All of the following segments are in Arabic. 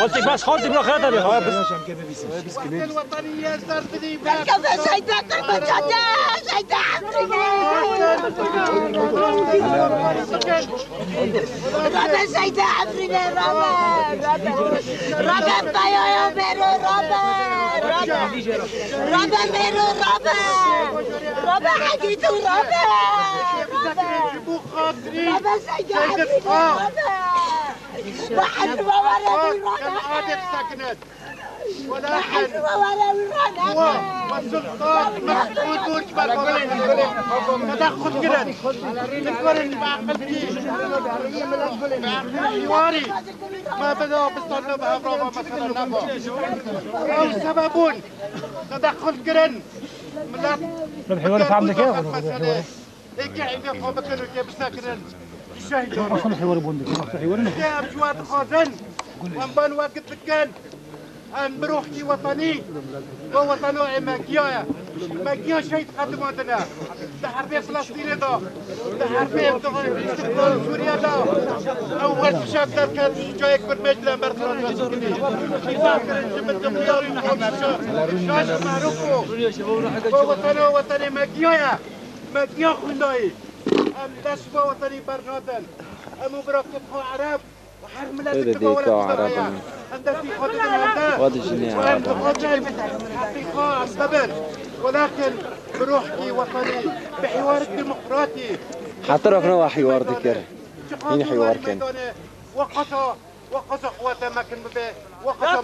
خالتك بس خالتك من اخرتها بس الوطنية صارت لي كيف سيدة قربت سيدة رابع سيدة عفرينة رابع رابع بايو يا ميرو رابع رابع. ميرو رابع. رابع حكيتو رابع. سيدة عفرينة رابع. واحد ما كان ما هو بالرابع والسلطان مسؤول تدخل كده بعقلتي بعقل حواري. ما بدأوا بيصطنوا بها برافو مثلا نبو أو سبب تدخل كرن الحوار في عندك إيه مسألة. هيك عندك قوم كانوا كيف ساكنين الشهيد الحوار بوندك الحوار كام جوات خازن. وأنبان وقت بكان. أم بروحتي وطني. ووطنو ماكيا. ماكيا شيء تقدم عندنا حربية فلسطين ده حربية استقلال سوريا ده أول شاب ده كان جاي يكبر مجلة مرتبة جبت خياري نحن شاش. معروفه ووطنو وطني ماكيا. ماكيا خلاي أم دشبه وطني برغادن أم براكب عرب. هذا ديكا وادي ولكن بروحي وطني بحوار ديمقراطي حتى كان حوار ذكر مين حوار كان؟ وقصة وقصة قوة به وقصة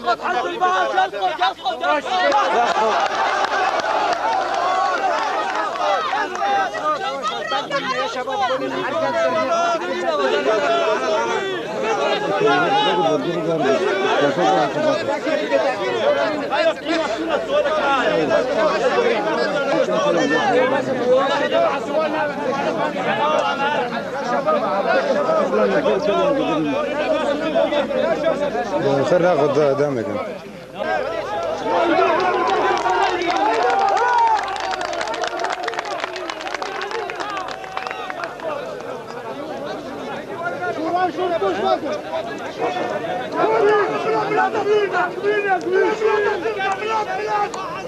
خير ناخذ دمك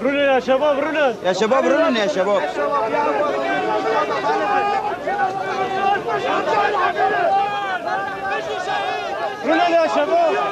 رونن يا شباب رونن يا شباب رنن يا شباب رونن يا شباب